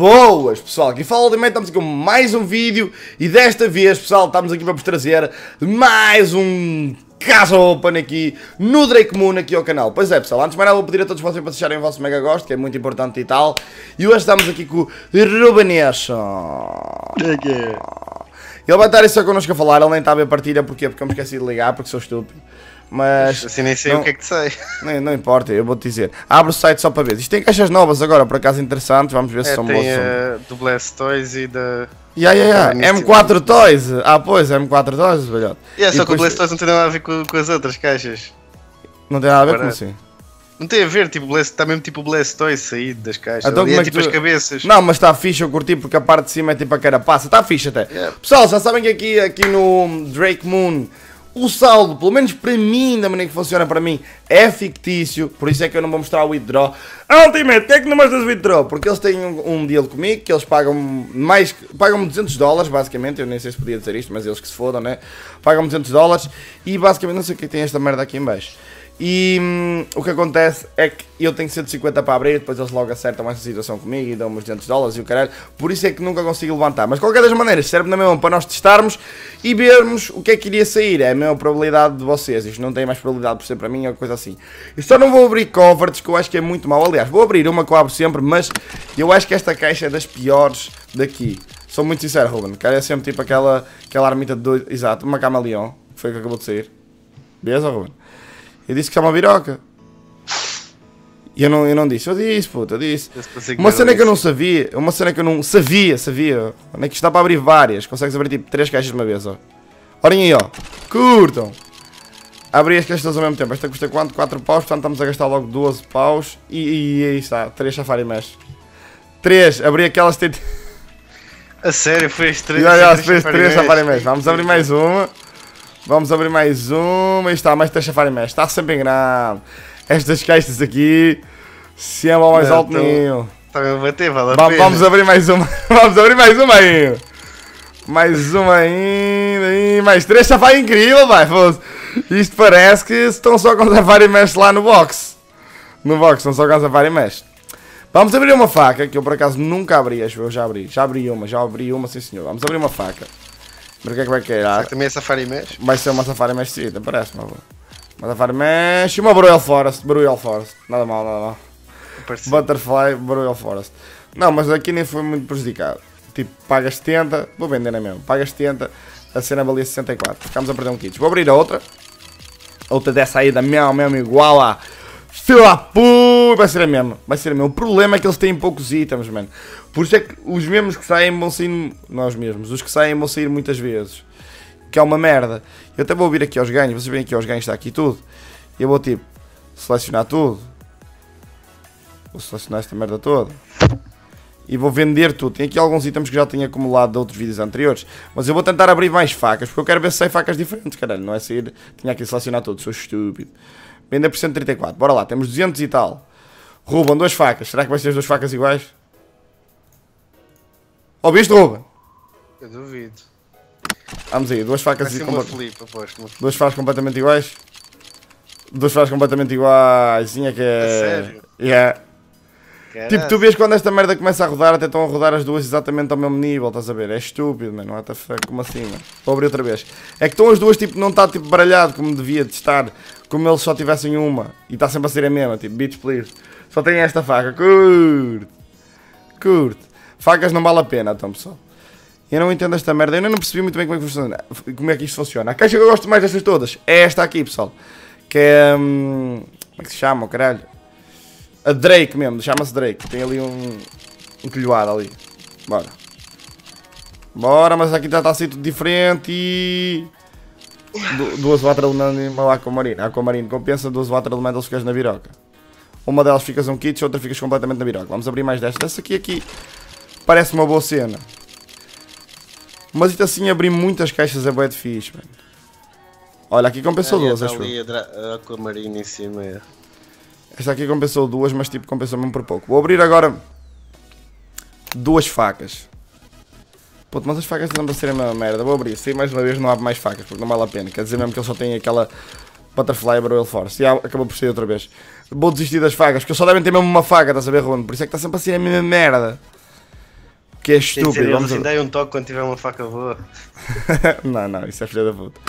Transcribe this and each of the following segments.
Boas, pessoal, aqui fala Ultimate, estamos aqui com mais um vídeo e desta vez, pessoal, estamos aqui para vos trazer mais um Casa Open aqui no Drake Moon aqui ao canal. Pois é, pessoal, antes de mais nada vou pedir a todos vocês para deixarem o vosso mega gosto, que é muito importante e tal. E hoje estamos aqui com o é? Ele vai estar aí só connosco a falar, ele nem está a ver a partilha, porquê? Porque eu me esqueci de ligar, porque sou estúpido. Mas Assim nem sei Não. o que é que sei. não, não importa, eu vou-te dizer. Abre o site só para ver. Isto tem caixas novas agora, por acaso interessantes, vamos ver se É, são boas. tem eh, do Blast Toys e da. Ya, ya, ya. Ah, nisso M4 Toys. Ah, pois, M4 Toys, velhote. E é só que o depois- Blast Toys não tem nada a ver com, com as outras caixas. Não tem nada a ver com assim. Não tem a ver, tipo, Blast, está mesmo tipo o Blast Toys saído das caixas. Então é é tipo tu- as cabeças. Não, mas está fixe, eu curti porque a parte de cima é tipo a carapaça. Está fixe até. Yeah. Pessoal, já sabem que aqui, aqui no Drake Moon o saldo, pelo menos para mim, da maneira que funciona para mim, é fictício. Por isso é que eu não vou mostrar o withdraw. Ultimate, que é que não mostras o withdraw? Porque eles têm um, um deal comigo que eles pagam mais. Pagam-me 200 dólares, basicamente. Eu nem sei se podia dizer isto, mas eles que se fodam, né? Pagam-me 200 dólares e basicamente não sei o que tem esta merda aqui em baixo. E hum, o que acontece é que eu tenho 150 para abrir, depois eles logo acertam essa situação comigo e dão-me os 200 dólares e o caralho. Por isso é que nunca consigo levantar. Mas qualquer das maneiras, serve na mesma para nós testarmos e vermos o que é que iria sair. É a mesma probabilidade de vocês. Isto não tem mais probabilidade por ser para mim ou coisa assim. Eu só não vou abrir covers que eu acho que é muito mau. Aliás, vou abrir uma que eu abro sempre, mas eu acho que esta caixa é das piores daqui. Sou muito sincero, Ruben. Cara, é sempre tipo aquela, aquela armita de dois. Exato, uma camaleão. que Foi o que acabou de sair. Beleza, Ruben? Eu disse que uma biroca. E eu não, eu não disse, eu disse, puta, eu disse. Eu Uma cena que eu não sabia, uma cena que eu não sabia, sabia. Onde é que isto dá para abrir várias? Consegues abrir tipo três caixas de uma vez, ó. Olhem aí, ó. Curtam. Abri as caixas ao mesmo tempo. Esta custa quanto? 4 paus, portanto estamos a gastar logo 12 paus. E, e aí está, 3 Safari Mesh. 3, abri aquelas que têm. A sério, foi as três. Já, já, três fez 3 Safari Safari Mesh. Vamos abrir mais uma. Vamos abrir mais uma. Está, mais 3 Safari Mesh. Está sempre em grande. Estas caixas aqui. Sempre ao mais Não, alto tô- nível. Está a bater, vale a Va- pena. vamos abrir mais uma. Vamos abrir mais uma ainda. Mais uma ainda. E mais três safari incrível, vai. Isto parece que estão só com safari mesh lá no box. No box, estão só com safari mesh. Vamos abrir uma faca, que eu por acaso nunca abri, acho eu já abri. Já abri uma, já abri uma, sim senhor. Vamos abrir uma faca. Ver o que é que vai cair. Também é Safari Mesh. Vai ser uma safari mesh seguida, parece-me. avô. Uma safari mesh e uma Bruel Forest. Bruel Forest. Nada mal, nada mal. Parece- Butterfly Royal Forest. Não, mas aqui nem foi muito prejudicado. Tipo, pagas 70, vou vender na mesmo. Pagas 70, a cena valia 64. Ficamos a perder um kit. Vou abrir a outra. Outra dessa aí da mesma, mesmo igual a. Filho da! Vai ser a mesma. Vai ser a mesma. O problema é que eles têm poucos itens, mano. Por isso é que os mesmos que saem vão sair. Nós mesmos. Os que saem vão sair muitas vezes. Que é uma merda. Eu até vou vir aqui aos ganhos. Vocês veem aqui aos ganhos, está aqui tudo. Eu vou tipo. Selecionar tudo. Vou selecionar esta merda toda. E vou vender tudo. Tem aqui alguns itens que já tenho acumulado de outros vídeos anteriores. Mas eu vou tentar abrir mais facas. Porque eu quero ver se sai facas diferentes, caralho. Não é sair. Tinha aqui selecionar tudo. Sou estúpido. Vender por 134. Bora lá. Temos 200 e tal. Ruben, duas facas. Será que vai ser as duas facas iguais? Ouviste, Ruben? Eu duvido. Vamos aí. Duas facas uma compa-. Duas facas completamente iguais. Duas facas completamente iguais. Sim, é que é. Sério? Yeah. Tipo, tu vês quando esta merda começa a rodar, até estão a rodar as duas exatamente ao mesmo nível, estás a ver? É estúpido, mano. What the fuck? Como assim, mano? Vou abrir outra vez. É que estão as duas, tipo, não está tipo baralhado como devia de estar, como eles só tivessem uma. E está sempre a ser a mesma, tipo, beach please. Só tem esta faca. Curte. Curte. Facas não vale a pena, então, pessoal. Eu não entendo esta merda, eu não percebi muito bem como é que funciona. Como é que isto funciona. A caixa que eu gosto mais destas todas é esta aqui, pessoal. Que é. hum, como é que se chama, caralho? A Drake mesmo, chama-se Drake. Tem ali um. um colhoado ali. Bora. Bora, mas aqui já está assim tudo diferente e. Du- duas Water Elemental e uma Aquamarine. A Aquamarine compensa, duas Water Elementals ficas na biroca. Uma delas ficas um kit, outra ficas completamente na biroca. Vamos abrir mais desta. Essa aqui, aqui parece uma boa cena. Mas isto assim, abrir muitas caixas é bué de fixe, mano. Olha, aqui compensou duas, acho ali a, em cima. É. Esta aqui compensou duas, mas tipo compensou mesmo por pouco. Vou abrir agora duas facas. Puto, mas as facas estão a ser a mesma merda. Vou abrir. Se mais uma vez não abro mais facas, porque não vale a pena. Quer dizer mesmo que ele só tem aquela Butterfly Royal Force. E há- acabou por sair outra vez. Vou desistir das facas, porque eles só devem ter mesmo uma faca, estás a ver, Runo? Por isso é que está sempre a ser a mesma merda. Que é dizer, estúpido. eu Vamos assim a... dei um toque quando tiver uma faca boa. não, não, isso é filha da puta.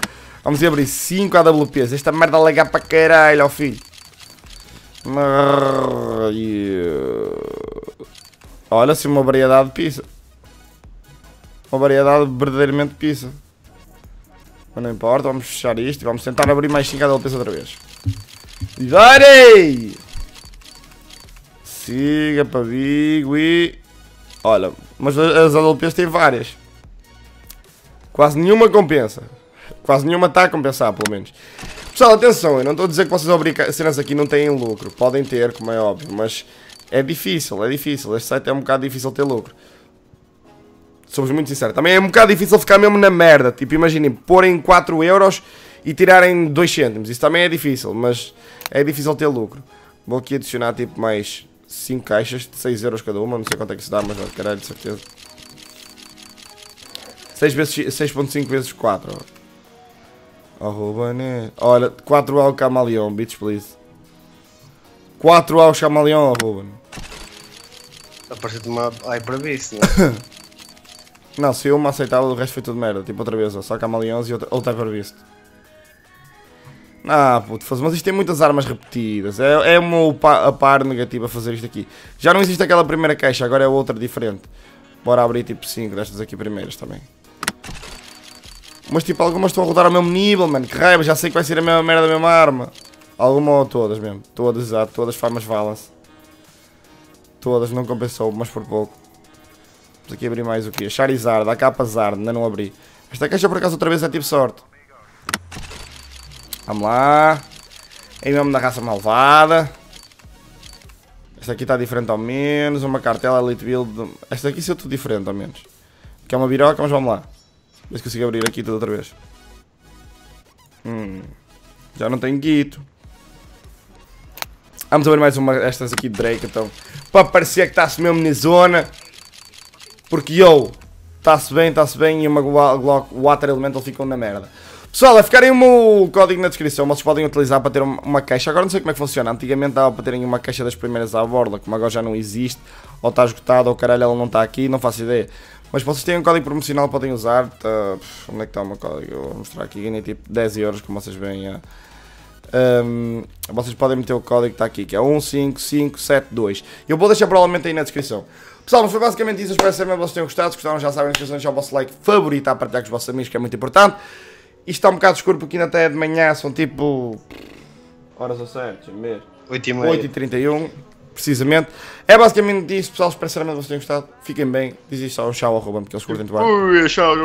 Vamos abrir 5 AWPs. Esta merda lega para caralho, ó filho. Olha, assim uma variedade de pizza. Uma variedade verdadeiramente de pizza. Mas não importa, vamos fechar isto e vamos tentar abrir mais 5 AWPs outra vez. Darei! Siga para Vigo e... Olha, mas as AWPs têm várias. Quase nenhuma compensa. Quase nenhuma está a compensar, pelo menos. Pessoal, atenção, eu não estou a dizer que vocês abrir cenas aqui não têm lucro. Podem ter, como é óbvio, mas é difícil, é difícil. Este site é um bocado difícil ter lucro. Somos muito sinceros. Também é um bocado difícil ficar mesmo na merda. Tipo, imaginem, porem 4 euros e tirarem 2 cêntimos. Isso também é difícil, mas é difícil ter lucro. Vou aqui adicionar tipo mais 5 caixas de 6 euros cada uma. Não sei quanto é que se dá, mas caralho, de certeza. 6 vezes 6.5 vezes 4. Arroba, né? Olha, 4 ao camaleão, bitch please. 4 ao camaleão, arroba. Apareceu-te uma hyperbeast, não é? Não, se eu me aceitava, o resto foi tudo merda. Tipo, outra vez, só camaleões e outra, outra hyperbeast. Ah, puto, mas isto tem muitas armas repetidas. É, é uma a par negativa fazer isto aqui. Já não existe aquela primeira caixa, agora é outra diferente. Bora abrir tipo 5 destas aqui primeiras também. Mas tipo, algumas estão a rodar ao mesmo nível, mano. Que raiva, já sei que vai ser a mesma merda da mesma arma. Alguma ou todas mesmo. Todas, exato. Todas farmas valem-se. Todas, não compensou, mas por pouco. Vamos aqui abrir mais o quê? Charizard, a capa Zard, ainda não abri. Esta caixa por acaso outra vez é tipo sorte. Vamos lá. Aí mesmo da raça malvada. Esta aqui está diferente ao menos. Uma cartela Elite Build. Esta aqui saiu tudo diferente ao menos. Que é uma biroca, mas vamos lá. Ver se consigo abrir aqui tudo outra vez. Hum. Já não tenho guito. Vamos abrir mais uma estas aqui de Drake então. Para parecer que está-se mesmo na zona. Porque eu. Está-se bem, está-se bem. E uma Glo- Glock Water Elemental ficam na merda. Pessoal, vai ficarem o meu código na descrição. Vocês podem utilizar para ter uma caixa. Agora não sei como é que funciona. Antigamente dava para terem uma caixa das primeiras à borda. Como agora já não existe. Ou está esgotado ou caralho ela não está aqui. Não faço ideia. Mas vocês têm um código promocional podem usar. Tá, onde é que está o meu código? Eu vou mostrar aqui. Ganhei tipo 10 euros, como vocês veem. é. Um, vocês podem meter o código que está aqui, que é 15572. Eu vou deixar provavelmente aí na descrição. Pessoal, mas foi basicamente isso. Eu espero que vocês tenham gostado. Se gostaram, já sabem, não deixar o vosso like favorito a partilhar com os vossos amigos, que é muito importante. Isto está um bocado escuro porque ainda até é de manhã, são tipo. Horas. 8 e meia. 8h31, precisamente. É basicamente isso, pessoal. Espero que vocês tenham gostado. Fiquem bem. Diz isto ao tchau, arroba, porque eles curtem muito bem. Ui, tchau.